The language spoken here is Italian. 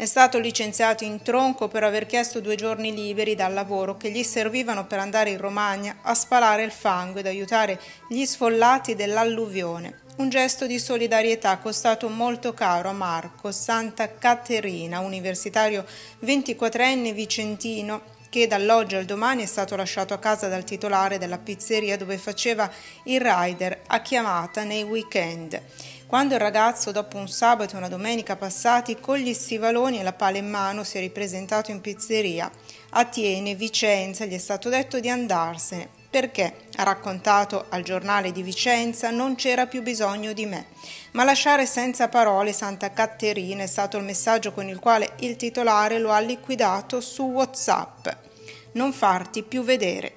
È stato licenziato in tronco per aver chiesto due giorni liberi dal lavoro che gli servivano per andare in Romagna a spalare il fango ed aiutare gli sfollati dell'alluvione. Un gesto di solidarietà costato molto caro a Marco Santa Caterina, universitario 24enne vicentino, che dall'oggi al domani è stato lasciato a casa dal titolare della pizzeria dove faceva il rider a chiamata nei weekend. Quando il ragazzo, dopo un sabato e una domenica passati, con gli stivaloni e la pala in mano, si è ripresentato in pizzeria, a Tiene, Vicenza, gli è stato detto di andarsene, perché, ha raccontato al giornale di Vicenza, non c'era più bisogno di me. Ma lasciare senza parole Santa Caterina è stato il messaggio con il quale il titolare lo ha liquidato su WhatsApp. Non farti più vedere.